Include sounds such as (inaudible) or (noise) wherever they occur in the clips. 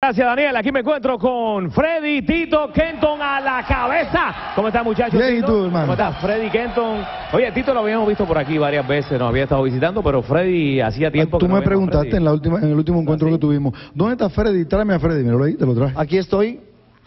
Gracias, Daniel. Aquí me encuentro con Freddy Tito Kenton a la cabeza. ¿Cómo estás, muchachos? Bien, ¿y tú, hermano? ¿Cómo estás, Freddy Kenton? Oye, Tito lo habíamos visto por aquí varias veces, nos había estado visitando, pero Freddy hacía tiempo Tú que no me preguntaste en, la última, en el último encuentro ¿sí? que tuvimos, ¿dónde está Freddy? Tráeme a Freddy, míralo ahí, te lo traje. Aquí estoy.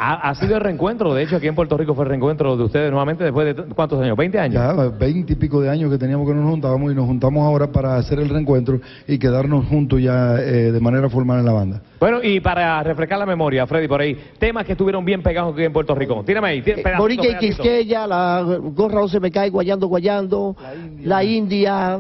Ha, ha sido el reencuentro, de hecho, aquí en Puerto Rico fue el reencuentro de ustedes nuevamente después de cuántos años, 20 años. Ya veinte y pico de años que teníamos que nos juntábamos y nos juntamos ahora para hacer el reencuentro y quedarnos juntos ya eh, de manera formal en la banda. Bueno, y para refrescar la memoria, Freddy, por ahí, temas que estuvieron bien pegados aquí en Puerto Rico. Tírame ahí, tí- Eh, pedacito, Borica y pedacito. Quisqueya, la gorra no se me cae, guayando, guayando. La India.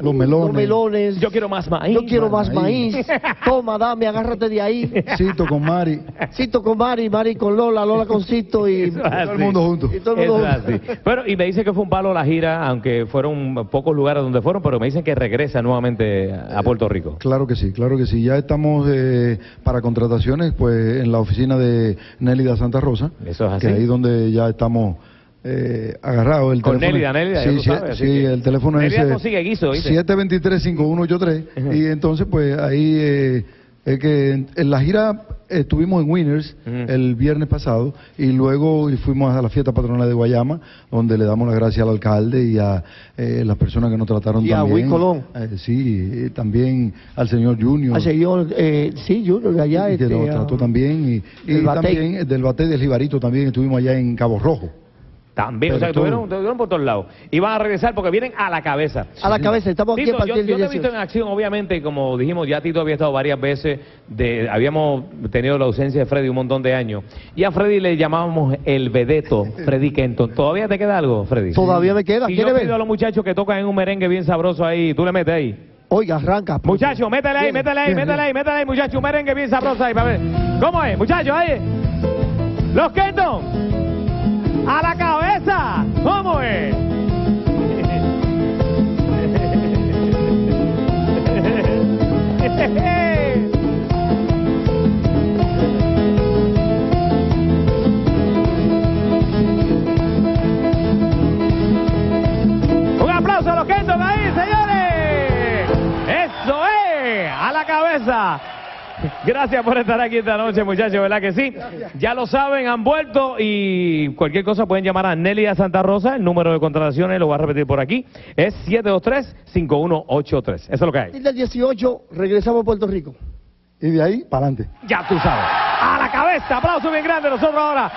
Los melones. Los melones. Yo quiero más maíz. Yo quiero más maíz. maíz. Toma, dame, agárrate de ahí. Cito con Mari, Cito con Mari, Mari con Lola, Lola con Cito y, (laughs) todo el mundo junto. y todo el Eso mundo. así. Bueno, y me dice que fue un palo la gira, aunque fueron pocos lugares donde fueron, pero me dicen que regresa nuevamente a Puerto Rico. Claro que sí, claro que sí. Ya estamos eh, para contrataciones pues en la oficina de Nélida Santa Rosa, Eso es así. que ahí donde ya estamos eh, agarrados. El Con teléfono- Nélida, ya sí, sí, sabes, sí, que- el teléfono Nélida es consigue guiso, ¿viste? 723-5183 y entonces pues ahí eh, es que en, en la gira estuvimos en Winners el viernes pasado y luego y fuimos a la fiesta patronal de Guayama donde le damos las gracias al alcalde y a eh, las personas que nos trataron Y a también. Will Colón. Eh, sí, también al señor Junior. Al señor, eh, sí, Junior, de allá. y que este, nos también y, y del Batey. también del Bate del Jibarito también estuvimos allá en Cabo Rojo. También, o sea, Pero todo. estuvieron por todos lados. Y van a regresar porque vienen a la cabeza. A la cabeza, estamos aquí Tito, a yo, partir yo te he visto en acción, obviamente, y como dijimos, ya Tito había estado varias veces, de, habíamos tenido la ausencia de Freddy un montón de años, y a Freddy le llamábamos el vedeto, Freddy Kenton. ¿Todavía te queda algo, Freddy? Todavía me queda. ¿Quiere yo ver? pido a los muchachos que tocan en un merengue bien sabroso ahí, tú le metes ahí. Oiga, arranca. Muchachos, métele ahí, métele ahí, métele ahí, métele ahí, muchachos, un merengue bien sabroso ahí, para ver. ¿Cómo es, muchachos? Ahí. Los Kenton. A la cabeza. ¿Cómo es? (laughs) Un aplauso a los Kenton ahí, señores. Eso es, a la cabeza. Gracias por estar aquí esta noche, muchachos, ¿verdad que sí? Ya lo saben, han vuelto y cualquier cosa pueden llamar a Nelia Santa Rosa. El número de contrataciones, lo voy a repetir por aquí, es 723-5183. Eso es lo que A hay. del 18 regresamos a Puerto Rico. Y de ahí para adelante. Ya tú sabes. A la cabeza, aplauso bien grande nosotros ahora.